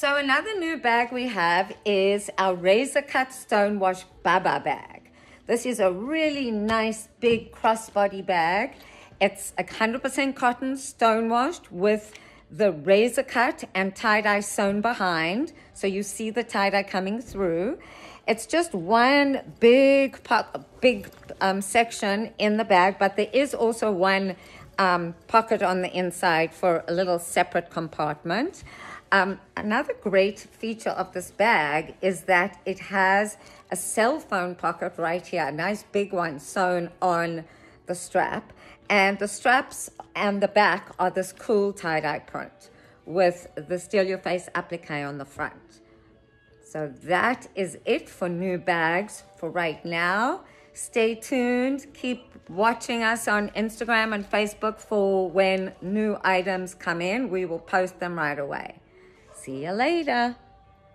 So another new bag we have is our Razor Cut Stonewash Baba bag. This is a really nice big crossbody bag. It's 100% cotton stonewashed with the razor cut and tie-dye sewn behind. So you see the tie-dye coming through. It's just one big, big um, section in the bag, but there is also one um, pocket on the inside for a little separate compartment. Um, another great feature of this bag is that it has a cell phone pocket right here, a nice big one sewn on the strap. And the straps and the back are this cool tie-dye print with the Steal Your Face applique on the front. So that is it for new bags for right now. Stay tuned. Keep watching us on Instagram and Facebook for when new items come in. We will post them right away. See you later.